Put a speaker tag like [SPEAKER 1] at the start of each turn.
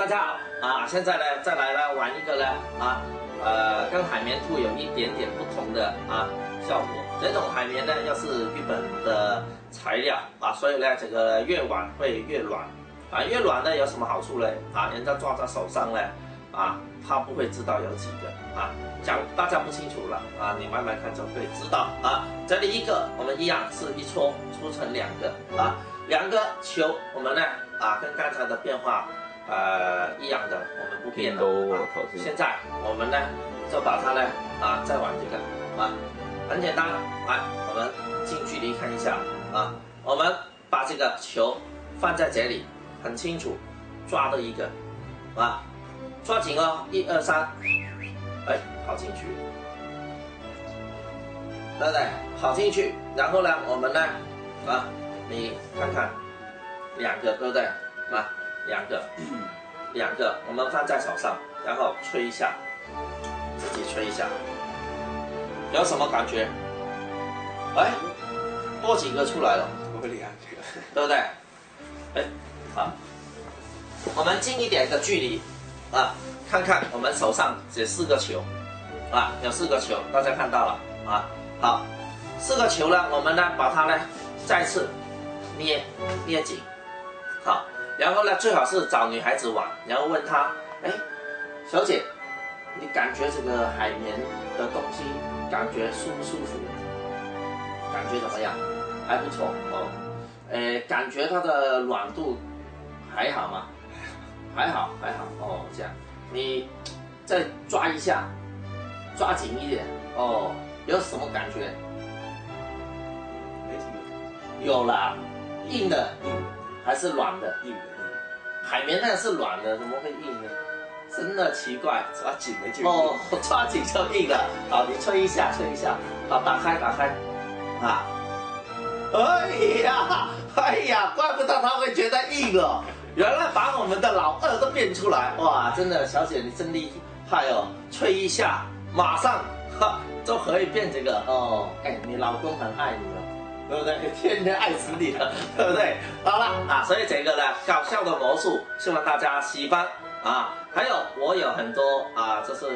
[SPEAKER 1] 大家好啊！现在呢，再来呢玩一个呢啊，呃，跟海绵兔有一点点不同的啊效果。这种海绵呢，又是日本的材料啊，所以呢，这个越玩会越软啊。越软呢有什么好处呢？啊，人家抓在手上呢，啊，他不会知道有几个啊。讲大家不清楚了啊，你慢慢看就会知道啊。这里一个，我们一样是一搓搓成两个啊，两个球，我们呢啊，跟刚才的变化。呃，一样的，我们不变的啊。现在我们呢，就把它呢啊，再玩这个啊，很简单，来，我们近距离看一下啊，我们把这个球放在这里，很清楚，抓到一个啊，抓紧哦，一二三，哎，跑进去，对不对？跑进去，然后呢，我们呢啊，你看看，两个，对不对？啊。两个，两个，我们放在手上，然后吹一下，自己吹一下，有什么感觉？哎，多几个出来了，
[SPEAKER 2] 多厉害，
[SPEAKER 1] 对不对？哎，好，我们近一点的距离啊，看看我们手上这四个球。啊，有四个球，大家看到了。啊？好，四个球呢，我们呢把它呢再次捏捏紧，好。然后呢，最好是找女孩子玩，然后问她，哎，小姐，你感觉这个海绵的东西感觉舒不舒服？感觉怎么样？还不错哦。呃，感觉它的软度还好吗？还好，还好哦。这样，你再抓一下，抓紧一点哦。有什么感觉？
[SPEAKER 2] 没什么。
[SPEAKER 1] 有了，硬的，
[SPEAKER 2] 硬，
[SPEAKER 1] 还是软的？
[SPEAKER 2] 硬的。
[SPEAKER 1] 海绵蛋是软的，怎么会硬呢？真的奇怪，
[SPEAKER 2] 抓紧了就哦，
[SPEAKER 1] 抓紧就硬了。好，你吹一下，吹一下。好，打开，打开。啊！哎呀，哎呀，怪不得他会觉得硬了，原来把我们的老二都变出来。哇，真的，小姐你真厉害哦！吹一下，马上哈就可以变这个哦。哎，你老公很爱你哦。对不对？天天爱死你了，对不对？好了啊，所以这个呢，搞笑的魔术，希望大家喜欢啊。还有我有很多啊，就是。